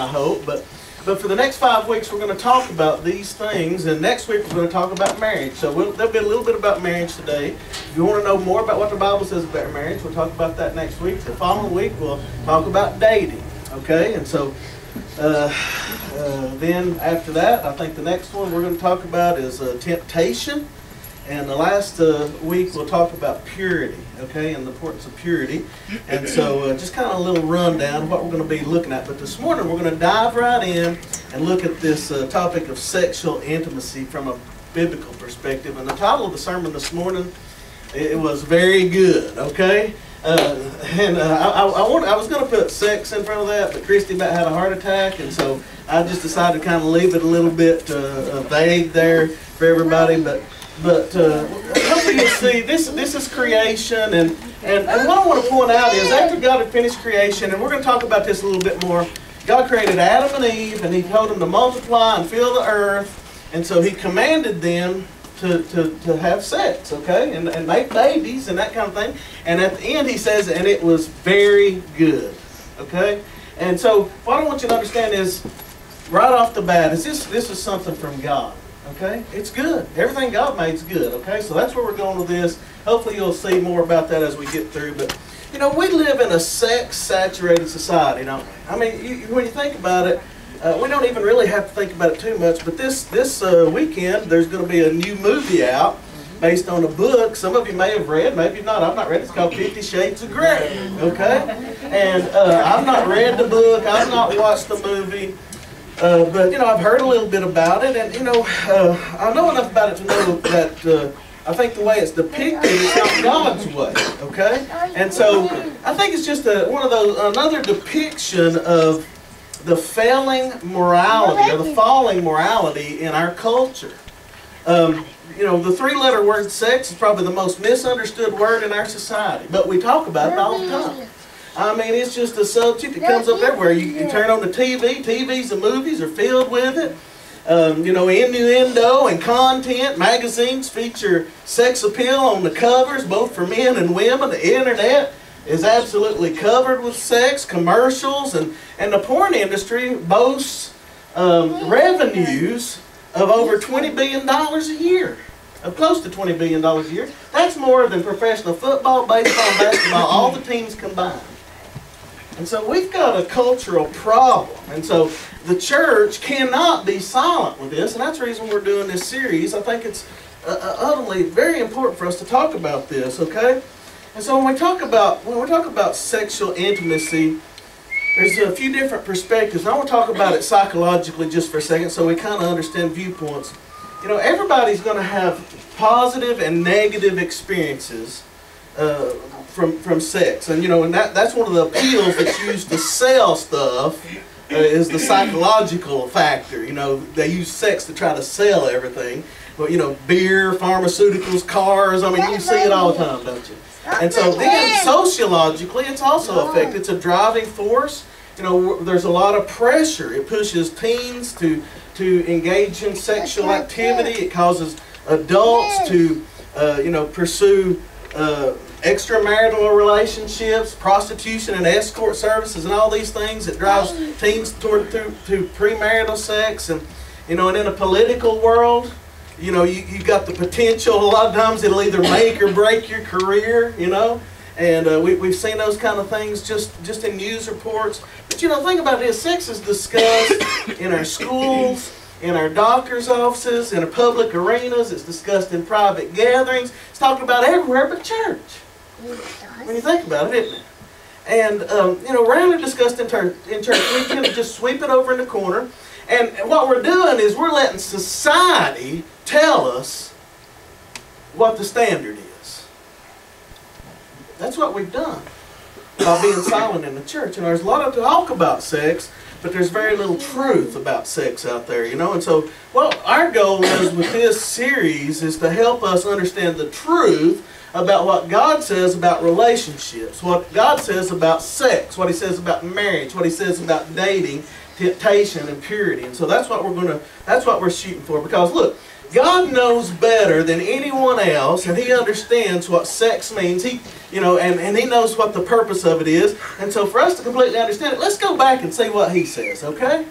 I hope. But but for the next five weeks, we're going to talk about these things, and next week we're going to talk about marriage. So we'll, there'll be a little bit about marriage today. If you want to know more about what the Bible says about marriage, we'll talk about that next week. The following week, we'll talk about dating. Okay, and so uh, uh, then after that, I think the next one we're going to talk about is uh, temptation. And the last uh, week we'll talk about purity, okay, and the importance of purity. And so uh, just kind of a little rundown of what we're going to be looking at. But this morning we're going to dive right in and look at this uh, topic of sexual intimacy from a biblical perspective. And the title of the sermon this morning, it was very good, okay? Uh, and uh, I, I, want, I was going to put sex in front of that, but Christy about had a heart attack, and so I just decided to kind of leave it a little bit uh vague there for everybody. But but uh, hopefully you'll see this this is creation and, and and what I want to point out is after God had finished creation and we're going to talk about this a little bit more God created Adam and Eve and he told them to multiply and fill the earth and so he commanded them to, to, to have sex okay? And, and make babies and that kind of thing. And at the end he says and it was very good okay? And so what I want you to understand is right off the bat is this this is something from God Okay? It's good. Everything God made is good. Okay? So that's where we're going with this. Hopefully you'll see more about that as we get through. But, you know, we live in a sex-saturated society, we? I mean, you, when you think about it, uh, we don't even really have to think about it too much. But this, this uh, weekend, there's going to be a new movie out based on a book. Some of you may have read, maybe not. I've not read. It's called Fifty Shades of Grey. Okay? And uh, I've not read the book. I've not watched the movie. Uh, but, you know, I've heard a little bit about it, and, you know, uh, I know enough about it to know that uh, I think the way it's depicted is not God's way, okay? And so I think it's just a, one of those, another depiction of the failing morality, or the falling morality in our culture. Um, you know, the three-letter word sex is probably the most misunderstood word in our society, but we talk about it all the time. I mean, it's just a subject that comes up everywhere. You can turn on the TV. TVs and movies are filled with it. Um, you know, innuendo and content. Magazines feature sex appeal on the covers, both for men and women. The internet is absolutely covered with sex, commercials, and, and the porn industry boasts um, revenues of over $20 billion a year. Of close to $20 billion a year. That's more than professional football, baseball, basketball, all the teams combined. And so we've got a cultural problem. And so the church cannot be silent with this. And that's the reason we're doing this series. I think it's uh, uh, utterly very important for us to talk about this, okay? And so when we talk about when we talk about sexual intimacy, there's a few different perspectives. I want to talk about it psychologically just for a second so we kind of understand viewpoints. You know, everybody's going to have positive and negative experiences uh, from from sex, and you know, and that that's one of the appeals that's used to sell stuff. Uh, is the psychological factor. You know, they use sex to try to sell everything. But you know, beer, pharmaceuticals, cars. I mean, you see it all the time, don't you? And so then, sociologically, it's also affected. It's a driving force. You know, there's a lot of pressure. It pushes teens to to engage in sexual activity. It causes adults to, uh, you know, pursue uh, extramarital relationships, prostitution and escort services, and all these things that drives teens toward to, to premarital sex. And you know, and in a political world, you know, you you got the potential. A lot of times, it'll either make or break your career. You know. And uh, we, we've seen those kind of things just, just in news reports. But you know, the thing about it is sex is discussed in our schools, in our doctor's offices, in our public arenas. It's discussed in private gatherings. It's talked about everywhere but church. When you think about it, isn't it? And, um, you know, rarely discussed in, in church. We tend to just sweep it over in the corner. And what we're doing is we're letting society tell us what the standard is. That's what we've done by being silent in the church. And there's a lot of talk about sex, but there's very little truth about sex out there, you know. And so, well, our goal is with this series is to help us understand the truth about what God says about relationships, what God says about sex, what He says about marriage, what He says about dating, temptation, and purity. And so that's what we're going to, that's what we're shooting for. Because look, God knows better than anyone else, and He understands what sex means. He, you know, and, and He knows what the purpose of it is. And so, for us to completely understand it, let's go back and see what He says, okay?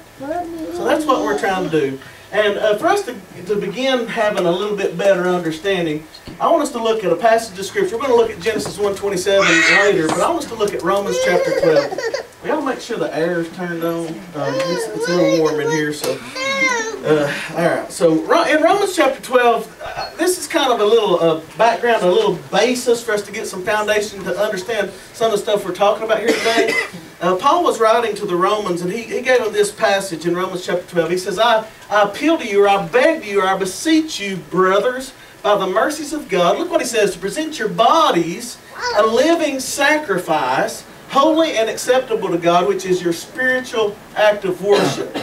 So that's what we're trying to do. And uh, for us to, to begin having a little bit better understanding, I want us to look at a passage of Scripture. We're going to look at Genesis 1.27 later, but I want us to look at Romans chapter 12. We all make sure the air is turned on. Uh, it's, it's a little warm in here, so uh, all right, so in Romans chapter 12, uh, this is kind of a little uh, background, a little basis for us to get some foundation to understand some of the stuff we're talking about here today. Uh, Paul was writing to the Romans, and he, he gave them this passage in Romans chapter 12. He says, I, I appeal to you, or I beg you, or I beseech you, brothers, by the mercies of God. Look what he says, to present your bodies a living sacrifice, holy and acceptable to God, which is your spiritual act of worship.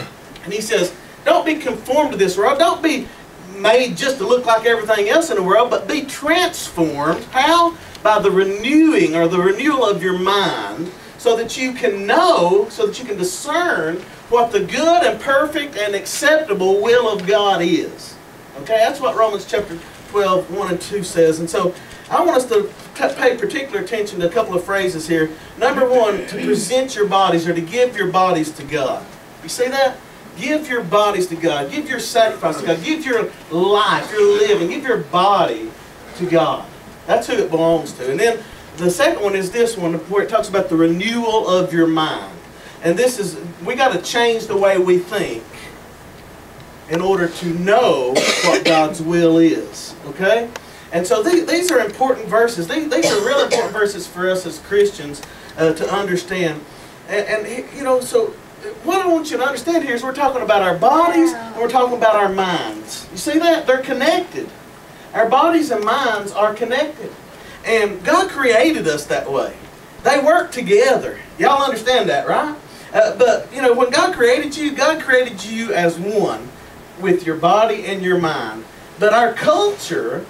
And he says, don't be conformed to this world. Don't be made just to look like everything else in the world, but be transformed. How? By the renewing or the renewal of your mind so that you can know, so that you can discern what the good and perfect and acceptable will of God is. Okay, that's what Romans chapter 12, 1 and 2 says. And so I want us to pay particular attention to a couple of phrases here. Number one, to present your bodies or to give your bodies to God. You see that? Give your bodies to God. Give your sacrifice to God. Give your life, your living, give your body to God. That's who it belongs to. And then the second one is this one where it talks about the renewal of your mind. And this is, we got to change the way we think in order to know what God's will is. Okay? And so these, these are important verses. These, these are really important verses for us as Christians uh, to understand. And, and, you know, so what I want you to understand here is we're talking about our bodies and we're talking about our minds. You see that? They're connected. Our bodies and minds are connected. And God created us that way. They work together. Y'all understand that, right? Uh, but, you know, when God created you, God created you as one with your body and your mind. But our culture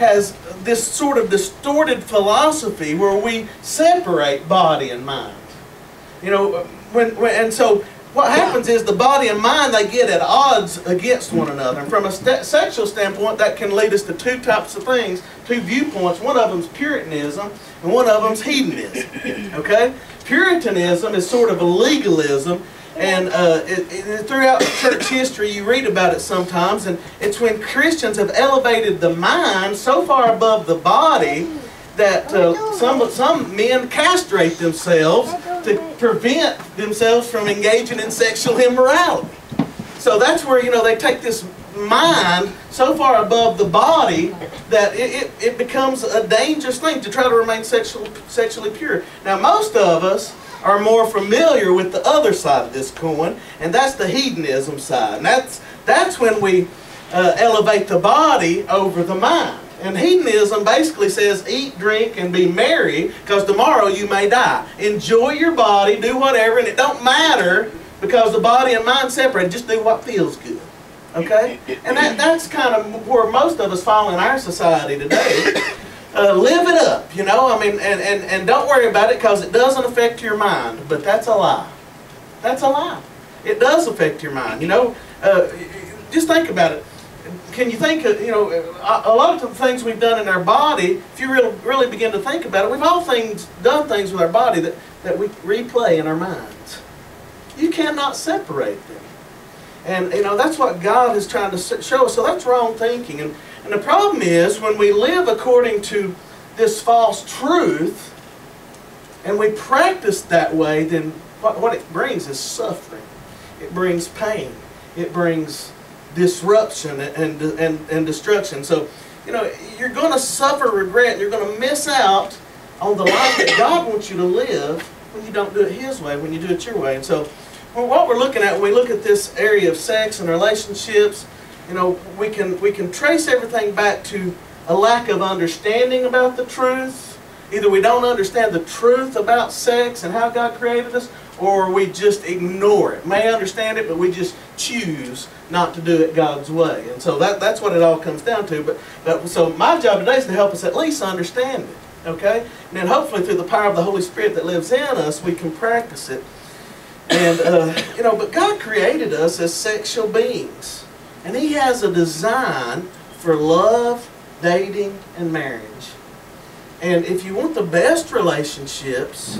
has this sort of distorted philosophy where we separate body and mind. You know, when, when, and so what happens is the body and mind, they get at odds against one another. And from a st sexual standpoint, that can lead us to two types of things, two viewpoints. One of them is Puritanism, and one of them is hedonism. Okay? Puritanism is sort of a legalism, and uh, it, it, throughout church history, you read about it sometimes, and it's when Christians have elevated the mind so far above the body that uh, some, some men castrate themselves to prevent themselves from engaging in sexual immorality. So that's where, you know, they take this mind so far above the body that it, it, it becomes a dangerous thing to try to remain sexual, sexually pure. Now, most of us are more familiar with the other side of this coin, and that's the hedonism side. And that's, that's when we uh, elevate the body over the mind. And hedonism basically says eat, drink, and be merry because tomorrow you may die. Enjoy your body, do whatever, and it don't matter because the body and mind separate. Just do what feels good. Okay? And that, that's kind of where most of us fall in our society today. Uh, live it up, you know? I mean, and, and, and don't worry about it because it doesn't affect your mind. But that's a lie. That's a lie. It does affect your mind, you know? Uh, just think about it can you think, of, you know, a lot of the things we've done in our body, if you really, really begin to think about it, we've all things, done things with our body that, that we replay in our minds. You cannot separate them. And, you know, that's what God is trying to show us. So that's wrong thinking. And, and the problem is when we live according to this false truth and we practice that way, then what, what it brings is suffering. It brings pain. It brings disruption and, and, and destruction. So, you know, you're going to suffer regret. You're going to miss out on the life that God wants you to live when you don't do it His way, when you do it your way. And so, well, what we're looking at when we look at this area of sex and relationships, you know, we can we can trace everything back to a lack of understanding about the truth. Either we don't understand the truth about sex and how God created us, or we just ignore it. May understand it, but we just choose not to do it God's way. And so that, that's what it all comes down to. But, but So my job today is to help us at least understand it. Okay? And then hopefully through the power of the Holy Spirit that lives in us, we can practice it. And, uh, you know, but God created us as sexual beings. And He has a design for love, dating, and marriage. And if you want the best relationships,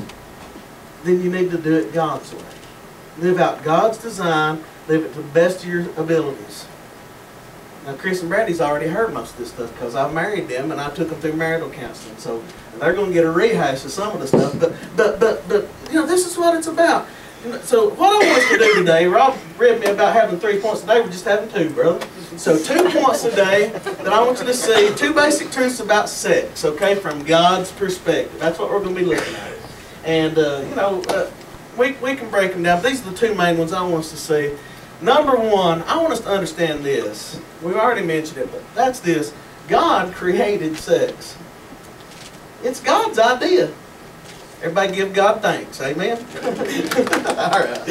then you need to do it God's way. Live out God's design, live it to the best of your abilities. Now, Chris and Brandy's already heard most of this stuff because I married them and I took them through marital counseling. So they're going to get a rehash of some of the stuff. But, but, but, but, you know, this is what it's about. So what I want us to do today, Rob read me about having three points a day. We're just having two, brother. So two points a day that I want you to see. Two basic truths about sex, okay, from God's perspective. That's what we're going to be looking at. And, uh, you know, uh, we, we can break them down. These are the two main ones I want us to see. Number one, I want us to understand this. We've already mentioned it, but that's this. God created sex. It's God's idea. Everybody give God thanks. Amen? All right.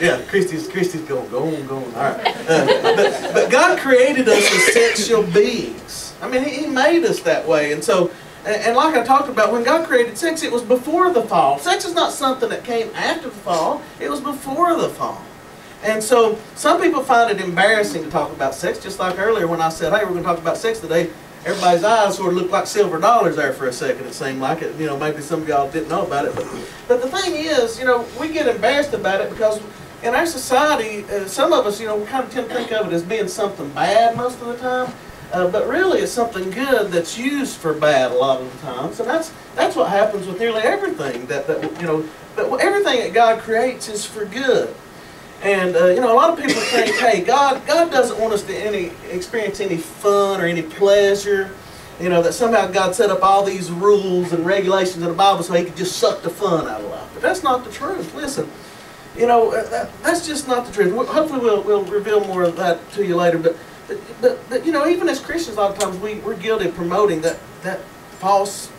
yeah, Christy's, Christy's going, going, going. All right. Uh, but, but God created us as sexual beings. I mean, He, he made us that way. And so, and, and like I talked about, when God created sex, it was before the fall. Sex is not something that came after the fall. It was before the fall. And so some people find it embarrassing to talk about sex, just like earlier when I said, hey, we're going to talk about sex today everybody's eyes sort of looked like silver dollars there for a second. It seemed like it. You know, maybe some of y'all didn't know about it, but but the thing is, you know, we get embarrassed about it because in our society, uh, some of us, you know, we kind of tend to think of it as being something bad most of the time. Uh, but really, it's something good that's used for bad a lot of the times, and that's that's what happens with nearly everything. That that you know, but everything that God creates is for good. And uh, you know, a lot of people think, hey, God, God doesn't want us to any experience any fun or any pleasure. You know, that somehow God set up all these rules and regulations in the Bible so He could just suck the fun out of life. But that's not the truth. Listen, you know, uh, that, that's just not the truth. Hopefully, we'll, we'll reveal more of that to you later. But, but, but, but you know, even as Christians, a lot of times we, we're guilty of promoting that, that false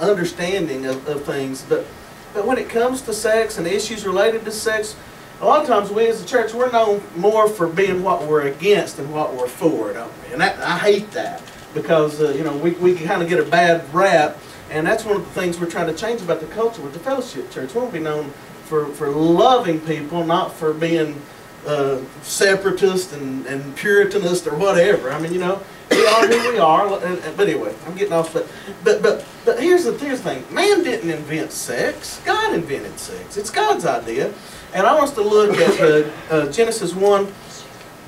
understanding of, of things. But, but when it comes to sex and issues related to sex, a lot of times we as a church, we're known more for being what we're against than what we're for, don't we? And that, I hate that because, uh, you know, we, we kind of get a bad rap. And that's one of the things we're trying to change about the culture with the fellowship church. We want to be known for, for loving people, not for being uh, separatist and, and puritanist or whatever. I mean, you know, we are who we are. But anyway, I'm getting off. But but but but here's the here's the thing. Man didn't invent sex. God invented sex. It's God's idea. And I want us to look at uh, uh, Genesis 1,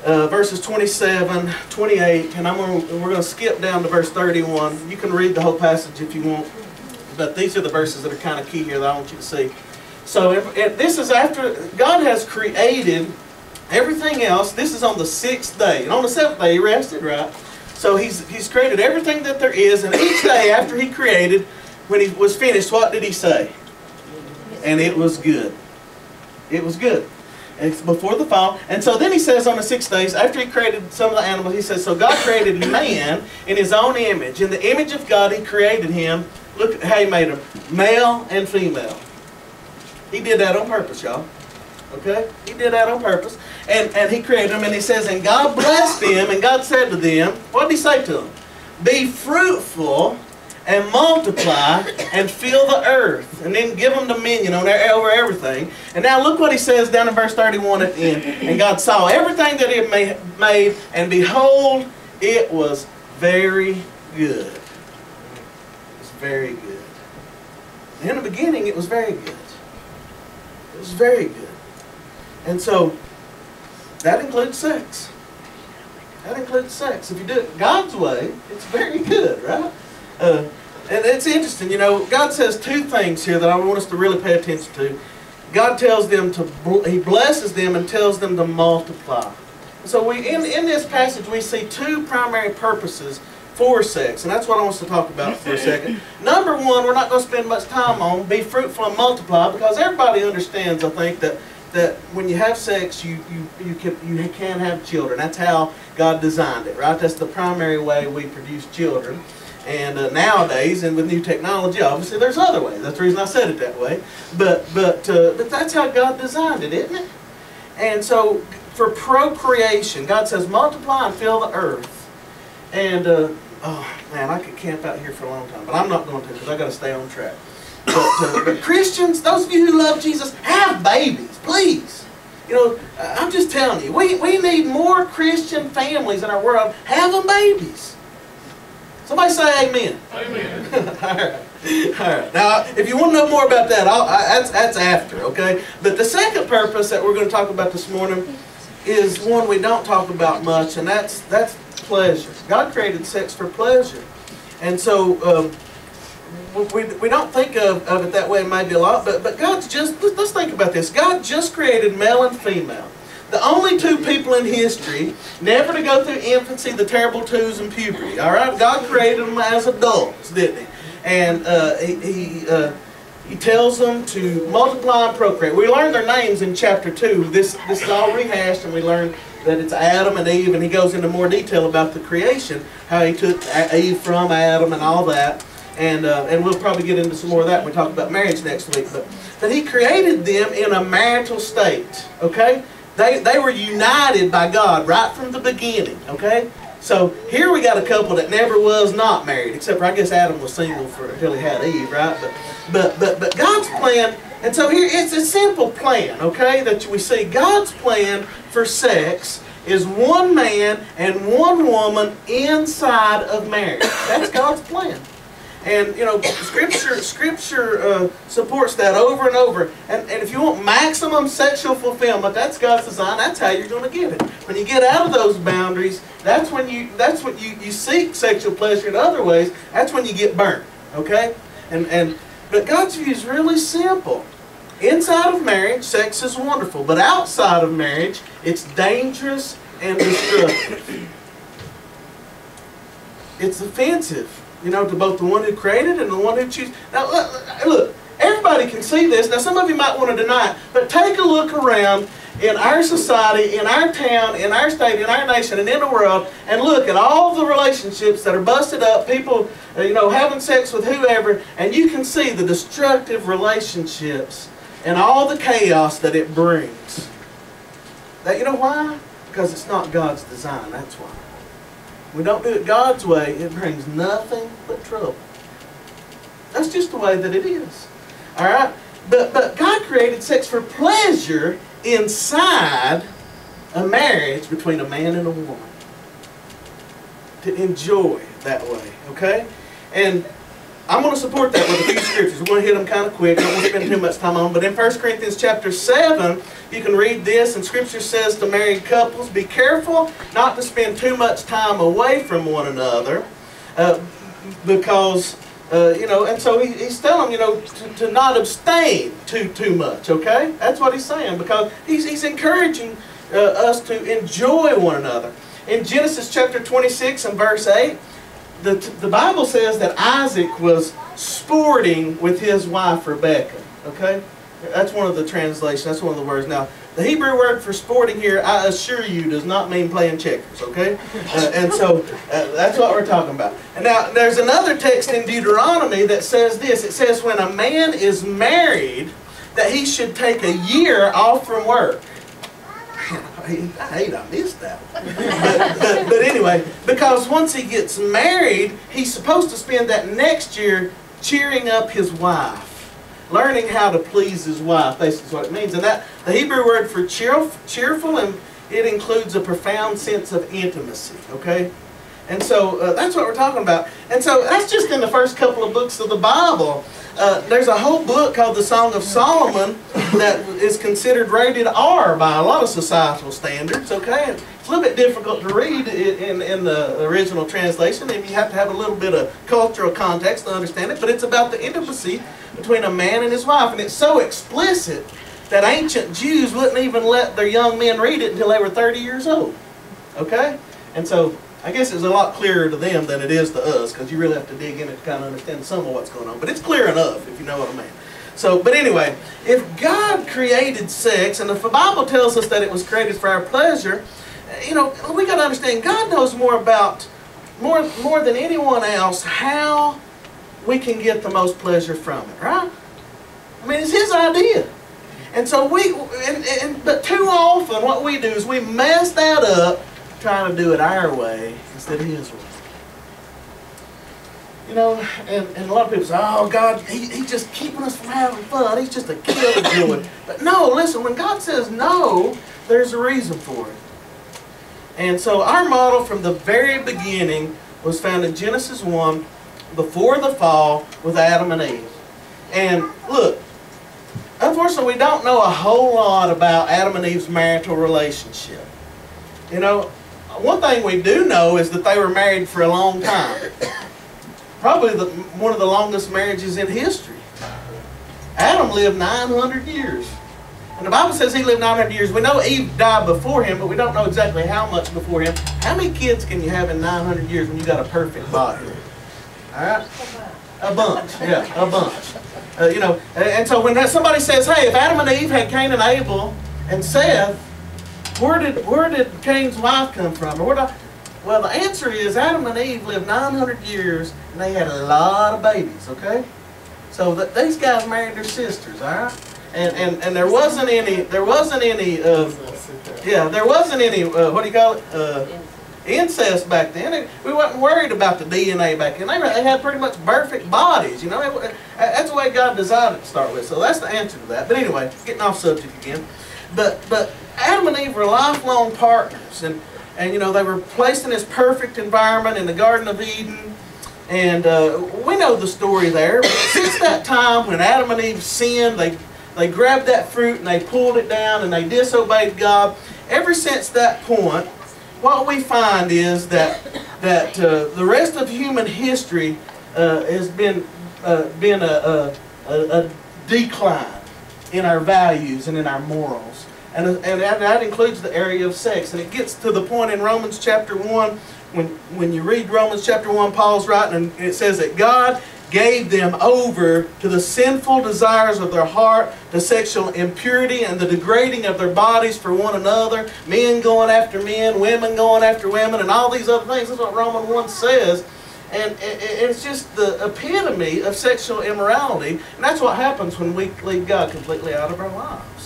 uh, verses 27, 28, and I'm gonna, we're going to skip down to verse 31. You can read the whole passage if you want, but these are the verses that are kind of key here that I want you to see. So if, if this is after God has created everything else. This is on the sixth day, and on the seventh day He rested, right? So He's He's created everything that there is, and each day after He created, when He was finished, what did He say? And it was good. It was good. It's before the fall. And so then he says on the six days, after he created some of the animals, he says, So God created man in his own image. In the image of God, he created him. Look at how he made him. Male and female. He did that on purpose, y'all. Okay? He did that on purpose. And, and he created them, and he says, And God blessed them, and God said to them, What did he say to them? Be fruitful and multiply and fill the earth. And then give them dominion on over everything. And now look what he says down in verse 31 at the end. And God saw everything that he made, and behold, it was very good. It was very good. In the beginning, it was very good. It was very good. And so, that includes sex. That includes sex. If you do it God's way, it's very good, right? Uh, and it's interesting, you know, God says two things here that I want us to really pay attention to. God tells them to, He blesses them and tells them to multiply. So we, in, in this passage, we see two primary purposes for sex, and that's what I want us to talk about for a second. Number one, we're not going to spend much time on be fruitful and multiply because everybody understands, I think, that that when you have sex, you, you, you, can, you can have children. That's how God designed it, right? That's the primary way we produce children. And uh, nowadays, and with new technology, obviously there's other ways. That's the reason I said it that way. But but uh, but that's how God designed it, isn't it? And so for procreation, God says, multiply and fill the earth. And uh, oh man, I could camp out here for a long time, but I'm not going to because I got to stay on track. But, uh, but Christians, those of you who love Jesus, have babies, please. You know, I'm just telling you, we, we need more Christian families in our world having babies. Somebody say amen. Amen. All right. All right. Now, if you want to know more about that, I, that's, that's after, okay? But the second purpose that we're going to talk about this morning is one we don't talk about much, and that's, that's pleasure. God created sex for pleasure. And so, um, we, we don't think of, of it that way maybe a lot, but, but God's just, let's think about this. God just created male and female. The only two people in history never to go through infancy, the terrible twos, and puberty. All right, God created them as adults, didn't He? And uh, He he, uh, he tells them to multiply and procreate. We learned their names in chapter two. This this is all rehashed, and we learn that it's Adam and Eve, and He goes into more detail about the creation, how He took Eve from Adam, and all that. And uh, and we'll probably get into some more of that when we talk about marriage next week. But but He created them in a marital state. Okay. They, they were united by God right from the beginning, okay? So here we got a couple that never was not married, except for I guess Adam was single for until he had Eve, right? But but but but God's plan, and so here it's a simple plan, okay? That we see God's plan for sex is one man and one woman inside of marriage. That's God's plan. And you know, scripture scripture uh, supports that over and over. And, and if you want maximum sexual fulfillment, that's God's design. That's how you're going to get it. When you get out of those boundaries, that's when you that's when you, you seek sexual pleasure in other ways. That's when you get burnt. Okay? And and but God's view is really simple. Inside of marriage, sex is wonderful, but outside of marriage, it's dangerous and destructive. It's offensive you know, to both the one who created and the one who chooses. Now, look, everybody can see this. Now, some of you might want to deny it, but take a look around in our society, in our town, in our state, in our nation, and in the world, and look at all the relationships that are busted up, people, uh, you know, having sex with whoever, and you can see the destructive relationships and all the chaos that it brings. That, you know why? Because it's not God's design, that's why we don't do it God's way, it brings nothing but trouble. That's just the way that it is. All right? But, but God created sex for pleasure inside a marriage between a man and a woman. To enjoy that way. Okay? And I'm going to support that with a few scriptures. We're going to hit them kind of quick. I don't want to spend too much time on them. But in 1 Corinthians chapter 7, you can read this, and Scripture says to married couples, be careful not to spend too much time away from one another, uh, because, uh, you know, and so he, he's telling them, you know, to, to, not abstain too, too much, okay? That's what he's saying, because he's, he's encouraging uh, us to enjoy one another. In Genesis chapter 26 and verse 8, the, the Bible says that Isaac was sporting with his wife Rebecca. Okay? That's one of the translations. That's one of the words. Now, the Hebrew word for sporting here, I assure you, does not mean playing checkers, okay? Uh, and so uh, that's what we're talking about. And now, there's another text in Deuteronomy that says this. It says, when a man is married, that he should take a year off from work. I hate I missed that. but, but, anyway, because once he gets married, he's supposed to spend that next year cheering up his wife, learning how to please his wife. Basically, what it means. And that the Hebrew word for cheerful, cheerful, and it includes a profound sense of intimacy. Okay. And so uh, that's what we're talking about. And so that's just in the first couple of books of the Bible. Uh, there's a whole book called the Song of Solomon that is considered rated R by a lot of societal standards, okay? It's a little bit difficult to read in, in the original translation, and you have to have a little bit of cultural context to understand it, but it's about the intimacy between a man and his wife, and it's so explicit that ancient Jews wouldn't even let their young men read it until they were 30 years old, okay? And so I guess it's a lot clearer to them than it is to us because you really have to dig in it to kind of understand some of what's going on. But it's clear enough if you know what I mean. So, but anyway, if God created sex, and if the Bible tells us that it was created for our pleasure, you know, we got to understand God knows more about, more, more than anyone else, how we can get the most pleasure from it, right? I mean, it's His idea. And so we, and, and, but too often what we do is we mess that up trying to do it our way instead of His way. You know, and, and a lot of people say, oh, God, he, He's just keeping us from having fun. He's just a killjoy. but no, listen, when God says no, there's a reason for it. And so our model from the very beginning was found in Genesis 1, before the fall, with Adam and Eve. And look, unfortunately, we don't know a whole lot about Adam and Eve's marital relationship. You know, one thing we do know is that they were married for a long time probably the, one of the longest marriages in history. Adam lived 900 years. And the Bible says he lived 900 years. We know Eve died before him, but we don't know exactly how much before him. How many kids can you have in 900 years when you got a perfect body? All right? A bunch, yeah, a bunch. Uh, you know, and so when somebody says, hey, if Adam and Eve had Cain and Abel and Seth, where did where did Cain's wife come from? Or where well, the answer is Adam and Eve lived 900 years and they had a lot of babies, okay? So that these guys married their sisters, all right? And, and, and there wasn't any, there wasn't any, uh, yeah, there wasn't any, uh, what do you call it? Uh, incest back then. We weren't worried about the DNA back then. They, they had pretty much perfect bodies, you know. That's the way God designed it to start with. So that's the answer to that. But anyway, getting off subject again. But, but Adam and Eve were lifelong partners. And, and you know, they were placed in this perfect environment in the Garden of Eden. And uh, we know the story there. Since that time when Adam and Eve sinned, they, they grabbed that fruit and they pulled it down and they disobeyed God. Ever since that point, what we find is that, that uh, the rest of human history uh, has been, uh, been a, a, a decline in our values and in our morals. And, and that includes the area of sex. And it gets to the point in Romans chapter 1, when, when you read Romans chapter 1, Paul's writing, and it says that God gave them over to the sinful desires of their heart, to sexual impurity and the degrading of their bodies for one another, men going after men, women going after women, and all these other things. That's what Romans 1 says. And it's just the epitome of sexual immorality. And that's what happens when we leave God completely out of our lives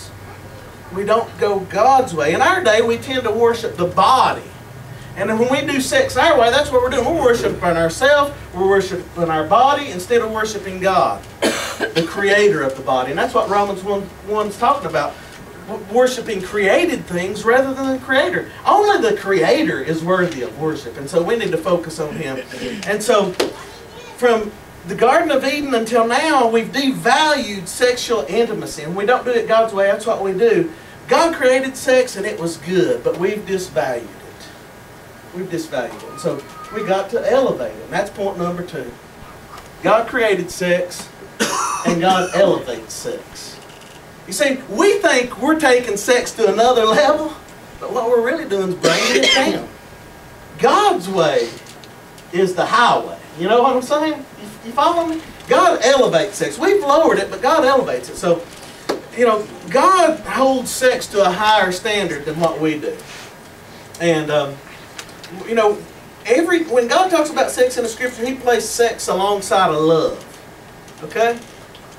we don't go God's way. In our day, we tend to worship the body. And when we do sex our way, that's what we're doing. We're worshiping ourselves, we're worshiping our body instead of worshiping God, the creator of the body. And that's what Romans 1 1's talking about. Worshipping created things rather than the creator. Only the creator is worthy of worship. And so we need to focus on him. And so from the Garden of Eden until now, we've devalued sexual intimacy. And we don't do it God's way, that's what we do. God created sex and it was good, but we've disvalued it. We've disvalued it. So we got to elevate it. And that's point number two. God created sex and God elevates sex. You see, we think we're taking sex to another level, but what we're really doing is bringing it down. God's way is the highway. You know what I'm saying? You follow me? God elevates sex. We've lowered it, but God elevates it. So, you know, God holds sex to a higher standard than what we do. And, um, you know, every when God talks about sex in the Scripture, He places sex alongside of love. Okay?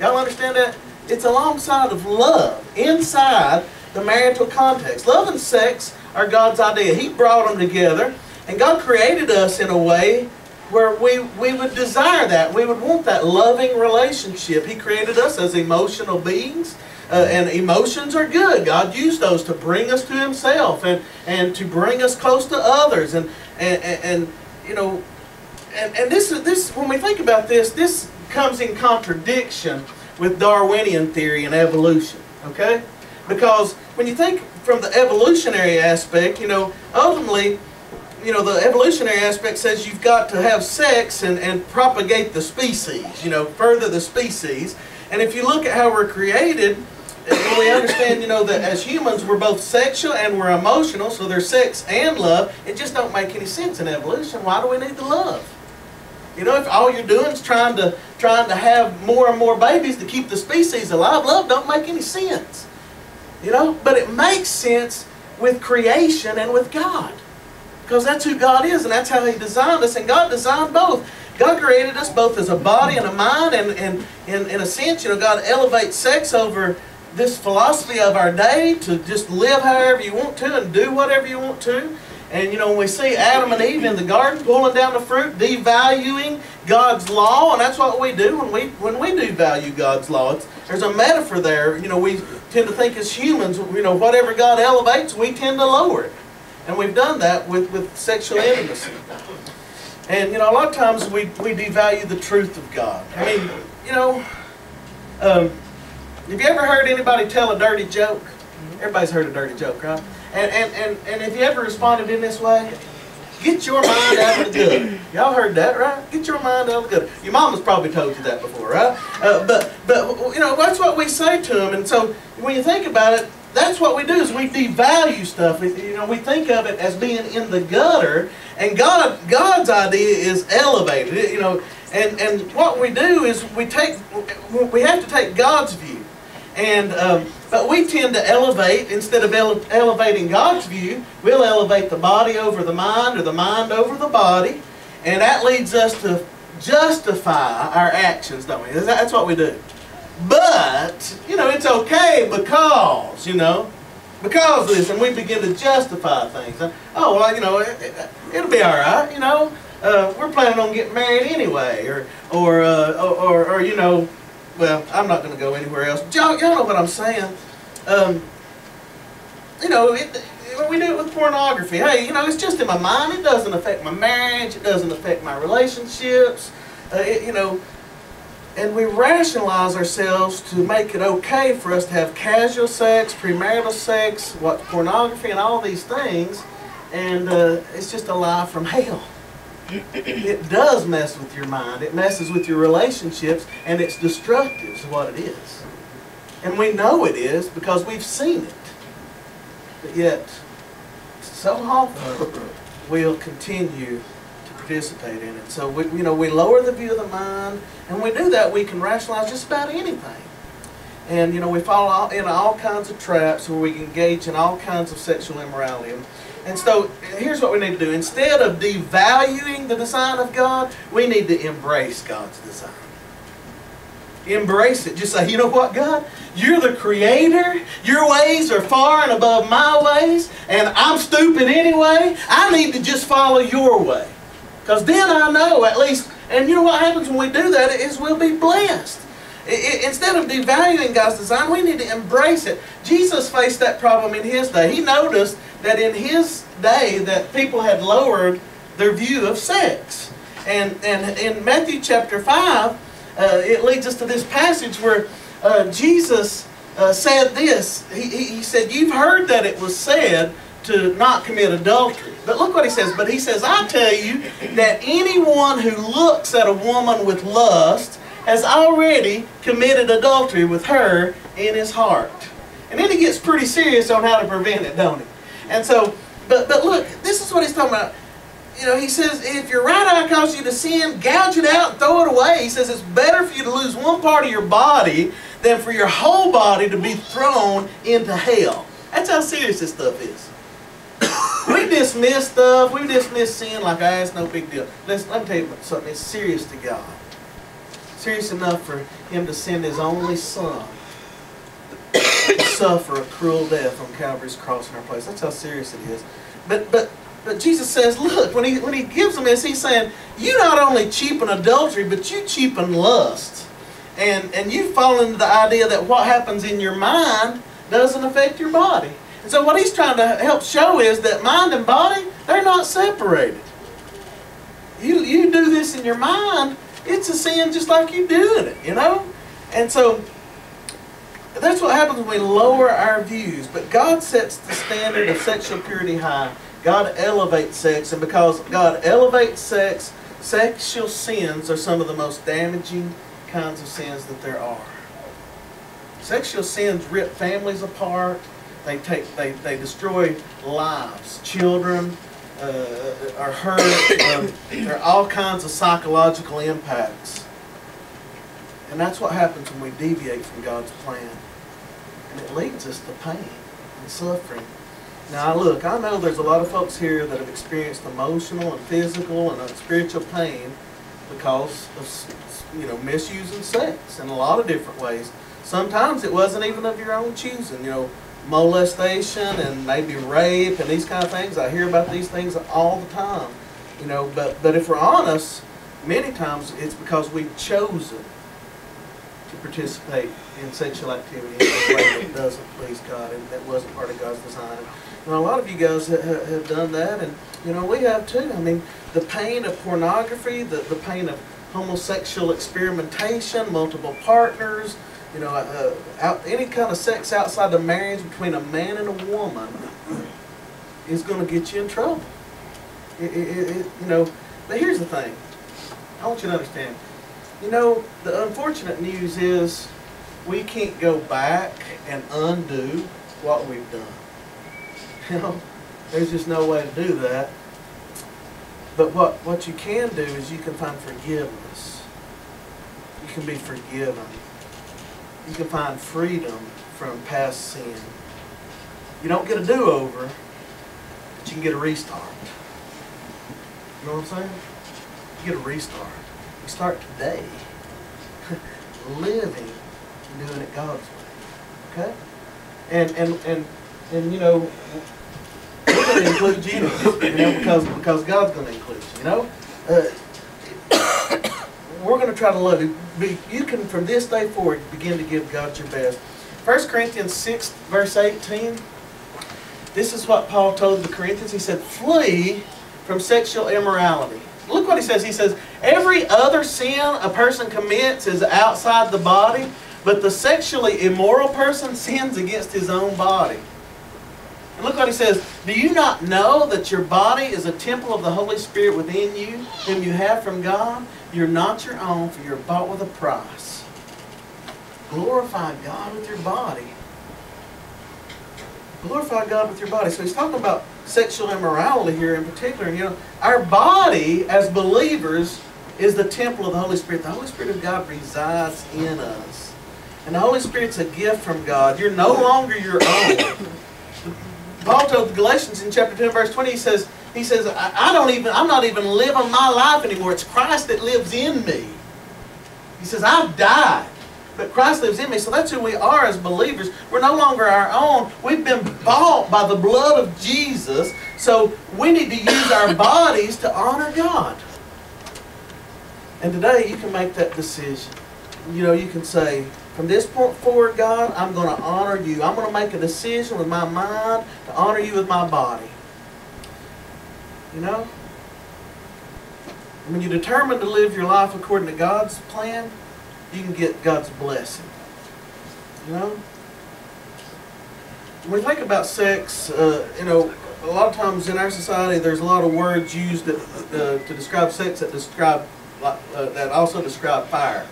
Y'all understand that? It's alongside of love, inside the marital context. Love and sex are God's idea. He brought them together, and God created us in a way where we, we would desire that. We would want that loving relationship. He created us as emotional beings. Uh, and emotions are good. God used those to bring us to Himself and, and to bring us close to others. And, and, and, you know, and, and this, is this, when we think about this, this comes in contradiction with Darwinian theory and evolution. Okay? Because when you think from the evolutionary aspect, you know, ultimately, you know, the evolutionary aspect says you've got to have sex and, and propagate the species, you know, further the species. And if you look at how we're created, we understand, you know, that as humans we're both sexual and we're emotional, so there's sex and love. It just don't make any sense in evolution. Why do we need the love? You know, if all you're doing is trying to trying to have more and more babies to keep the species alive, love don't make any sense. You know, but it makes sense with creation and with God. Because that's who God is and that's how He designed us. And God designed both. God created us both as a body and a mind. And, and, and in a sense, you know, God elevates sex over this philosophy of our day to just live however you want to and do whatever you want to. And you know, when we see Adam and Eve in the garden pulling down the fruit, devaluing God's law, and that's what we do when we when we devalue God's law. It's, there's a metaphor there. You know, we tend to think as humans, you know, whatever God elevates, we tend to lower it. And we've done that with, with sexual intimacy. And, you know, a lot of times we, we devalue the truth of God. I mean, you know, um, have you ever heard anybody tell a dirty joke? Everybody's heard a dirty joke, right? And, and, and, and if you ever responded in this way, get your mind out of the gutter. Y'all heard that, right? Get your mind out of the gutter. Your mama's probably told you that before, right? Uh, but, but, you know, that's what we say to them. And so when you think about it, that's what we do is we devalue stuff. You know, we think of it as being in the gutter, and God, God's idea is elevated. You know, and and what we do is we take, we have to take God's view, and um, but we tend to elevate instead of ele elevating God's view. We'll elevate the body over the mind, or the mind over the body, and that leads us to justify our actions, don't we? That's what we do. But, you know, it's okay because, you know, because of this, and we begin to justify things. Oh, well, you know, it, will it, be all right, you know. Uh, we're planning on getting married anyway, or, or, uh, or, or, you know, well, I'm not going to go anywhere else. Y'all, y'all know what I'm saying. Um, you know, it, we do it with pornography. Hey, you know, it's just in my mind. It doesn't affect my marriage. It doesn't affect my relationships. Uh, it, you know, and we rationalize ourselves to make it okay for us to have casual sex, premarital sex, what pornography, and all these things, and uh, it's just a lie from hell. It does mess with your mind. It messes with your relationships, and it's destructive is what it is. And we know it is because we've seen it. But yet, so often, we'll continue to participate in it. So we, you know, we lower the view of the mind, and we do that, we can rationalize just about anything. And you know, we fall in all kinds of traps where we engage in all kinds of sexual immorality. And so here's what we need to do. Instead of devaluing the design of God, we need to embrace God's design. Embrace it. Just say, you know what, God? You're the creator. Your ways are far and above my ways. And I'm stupid anyway. I need to just follow your way. Because then I know at least, and you know what happens when we do that is we'll be blessed. Instead of devaluing God's design, we need to embrace it. Jesus faced that problem in his day. He noticed that in his day that people had lowered their view of sex. And, and in Matthew chapter 5, uh, it leads us to this passage where uh, Jesus uh, said this. He, he, he said, You've heard that it was said, to not commit adultery. But look what he says. But he says, I tell you that anyone who looks at a woman with lust has already committed adultery with her in his heart. And then he gets pretty serious on how to prevent it, don't he? And so, but, but look, this is what he's talking about. You know, he says, if your right eye causes you to sin, gouge it out and throw it away. He says it's better for you to lose one part of your body than for your whole body to be thrown into hell. That's how serious this stuff is we dismiss stuff, we dismiss sin like, ah, it's no big deal. Let's, let me tell you something. It's serious to God. Serious enough for Him to send His only Son to suffer a cruel death on Calvary's cross in our place. That's how serious it is. But, but, but Jesus says, look, when he, when he gives them this, He's saying, you not only cheapen adultery, but you cheapen lust. And, and you fall into the idea that what happens in your mind doesn't affect your body. And so what he's trying to help show is that mind and body, they're not separated. You, you do this in your mind, it's a sin just like you doing it, you know? And so that's what happens when we lower our views. But God sets the standard of sexual purity high. God elevates sex, and because God elevates sex, sexual sins are some of the most damaging kinds of sins that there are. Sexual sins rip families apart. They take, they, they destroy lives. Children uh, are hurt. Um, there are all kinds of psychological impacts. And that's what happens when we deviate from God's plan. And it leads us to pain and suffering. Now, look, I know there's a lot of folks here that have experienced emotional and physical and spiritual pain because of, you know, misusing sex in a lot of different ways. Sometimes it wasn't even of your own choosing. You know, molestation and maybe rape and these kind of things. I hear about these things all the time. You know, but, but if we're honest, many times it's because we've chosen to participate in sexual activity in a way that doesn't please God and that wasn't part of God's design. And a lot of you guys ha- ha- have done that, and you know we have too. I mean, the pain of pornography, the, the pain of homosexual experimentation, multiple partners, you know, uh, out, any kind of sex outside the marriage between a man and a woman is going to get you in trouble. It, it, it, you know, but here's the thing. I want you to understand. You know, the unfortunate news is we can't go back and undo what we've done. You know, there's just no way to do that. But what, what you can do is you can find forgiveness. You can be forgiven. You can find freedom from past sin. You don't get a do-over, but you can get a restart. You know what I'm saying? You get a restart. You start today living and doing it God's way. Okay? And and and and you know we're going to include you, you know, because because God's going to include you. You know, uh, we're going to try to love you. Be- You can from this day forward begin to give God your best. 1 Corinthians six verse eighteen. This is what Paul told the Corinthians. He said, "Flee from sexual immorality." Look what he says. He says, "Every other sin a person commits is outside the body." But the sexually immoral person sins against his own body. And look what he says. Do you not know that your body is a temple of the Holy Spirit within you, whom you have from God? You're not your own, for you're bought with a price. Glorify God with your body. Glorify God with your body. So he's talking about sexual immorality here in particular. And you know, our body as believers is the temple of the Holy Spirit. The Holy Spirit of God resides in us. And the Holy Spirit's a gift from God. You're no longer your own. Paul told the Galatians in chapter 10, verse 20, he says, he says, I, I don't even, I'm not even living my life anymore. It's Christ that lives in me. He says, I've died, but Christ lives in me. So that's who we are as believers. We're no longer our own. We've been bought by the blood of Jesus. So we need to use our bodies to honor God. And today you can make that decision. You know, you can say, from this point forward, God, I'm going to honor you. I'm going to make a decision with my mind to honor you with my body. You know? When you determine to live your life according to God's plan, you can get God's blessing. You know? When we think about sex, uh, you know, a lot of times in our society, there's a lot of words used that, uh, to describe sex that describe uh, that also describe fire.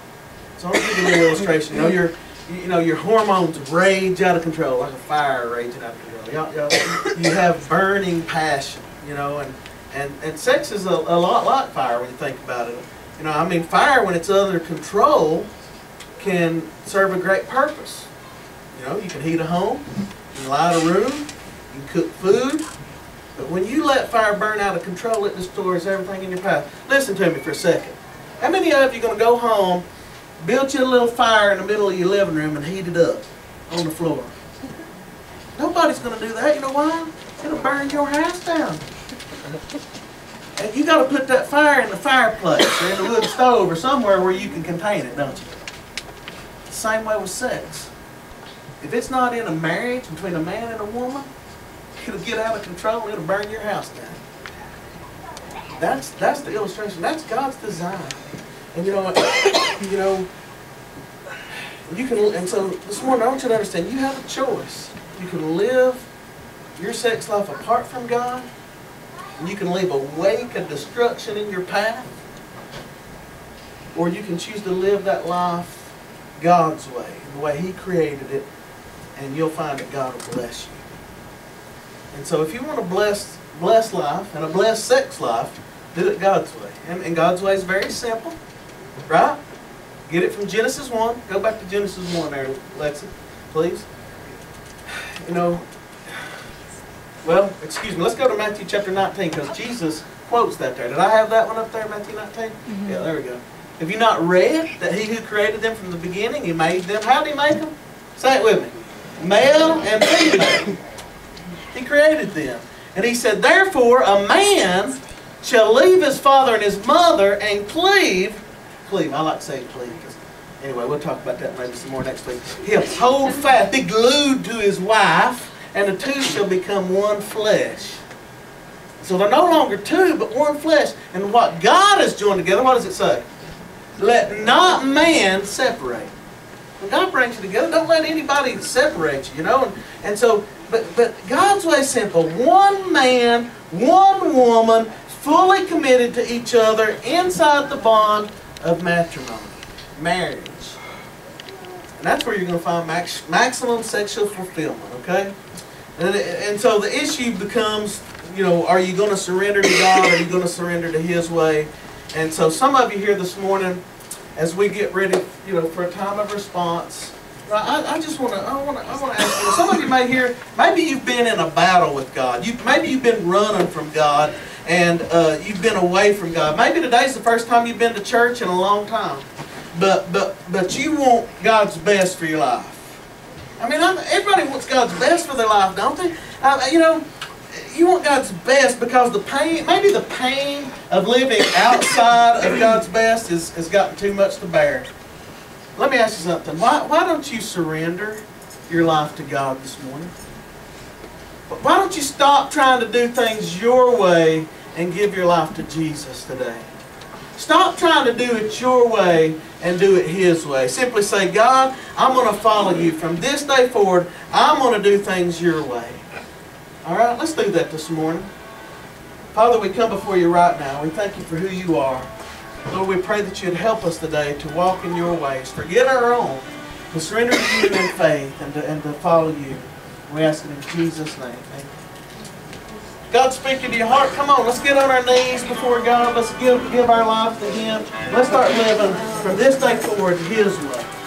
So I'll give you a little illustration. You know, your you know your hormones rage out of control, like a fire raging out of control. Y'all, you have burning passion. You know, and and and sex is a, a lot like fire when you think about it. You know, I mean, fire when it's under control can serve a great purpose. You know, you can heat a home, you can light a room, you can cook food. But when you let fire burn out of control, it destroys everything in your path. Listen to me for a second. How many of you are going to go home, build you a little fire in the middle of your living room and heat it up on the floor? Nobody's going to do that. You know why? It'll burn your house down. And you got to put that fire in the fireplace or in the wood stove or somewhere where you can contain it, don't you? Same way with sex. If it's not in a marriage between a man and a woman, it'll get out of control and it'll burn your house down. That's that's the illustration. That's God's design. And you know, you know, you can. And so this morning, I want you to understand: you have a choice. You can live your sex life apart from God, you can leave a wake of destruction in your path, or you can choose to live that life God's way, the way He created it, and you'll find that God will bless you. And so, if you want a blessed, blessed life and a blessed sex life, do it God's way. And, and God's way is very simple, right? Get it from Genesis 1. Go back to Genesis 1 there, Lexi, please. You know, well, excuse me, let's go to Matthew chapter 19 because Jesus quotes that there. Did I have that one up there, Matthew 19? Mm-hmm. Yeah, there we go. Have you not read that he who created them from the beginning, he made them? How did he make them? Say it with me. male and female. He created them. And he said, Therefore, a man shall leave his father and his mother and cleave. Cleave, I like saying cleave because Anyway, we'll talk about that maybe some more next week. He'll hold fast, be glued to his wife, and the two shall become one flesh. So they're no longer two, but one flesh. And what God has joined together, what does it say? Let not man separate. When God brings you together, don't let anybody separate you, you know? And, and so, but, but God's way is simple. One man, one woman, fully committed to each other inside the bond of matrimony, marriage. And that's where you're going to find max, maximum sexual fulfillment, okay? And, and so the issue becomes, you know, are you going to surrender to God? Are you going to surrender to His way? And so some of you here this morning, as we get ready, you know, for a time of response, I, I just want to, I want to, I want to ask you. Some of you may hear, maybe you've been in a battle with God. You, maybe you've been running from God, and uh, you've been away from God. Maybe today's the first time you've been to church in a long time. But, but, but you want God's best for your life. I mean, I'm, everybody wants God's best for their life, don't they? Uh, you know, you want God's best because the pain, maybe the pain of living outside of God's best is, has gotten too much to bear. Let me ask you something. Why, why don't you surrender your life to God this morning? Why don't you stop trying to do things your way and give your life to Jesus today? Stop trying to do it your way and do it His way. Simply say, God, I'm going to follow you. From this day forward, I'm going to do things your way. All right, let's do that this morning. Father, we come before you right now. We thank you for who you are. Lord, we pray that you'd help us today to walk in your ways. Forget our own, to surrender to you in faith and to, and to follow you. We ask it in Jesus' name. Amen. God speaking to your heart. Come on, let's get on our knees before God. Let's give, give our life to Him. Let's start living from this day forward His way.